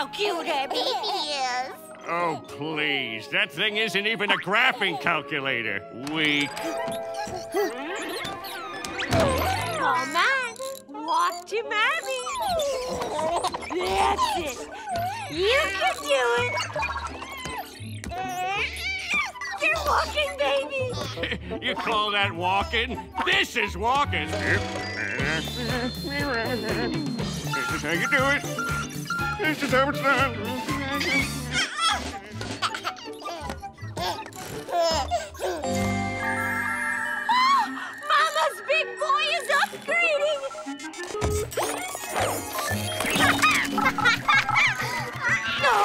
how cute our baby is. Oh, please. That thing isn't even a graphing calculator. Weak. Come on, walk to mommy. That's it. You can do it. You're walking, baby. you call that walking? This is walking. This is how you do it. He's just having time. Mama's big boy is upgrading. no.